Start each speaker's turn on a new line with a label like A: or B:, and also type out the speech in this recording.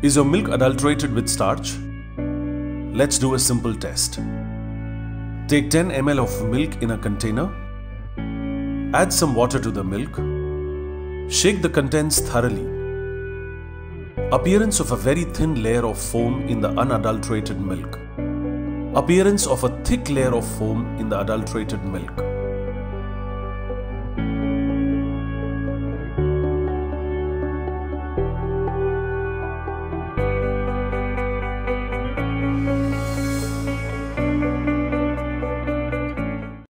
A: Is your milk adulterated with starch? Let's do a simple test. Take 10 ml of milk in a container. Add some water to the milk. Shake the contents thoroughly. Appearance of a very thin layer of foam in the unadulterated milk. Appearance of a thick layer of foam in the adulterated milk.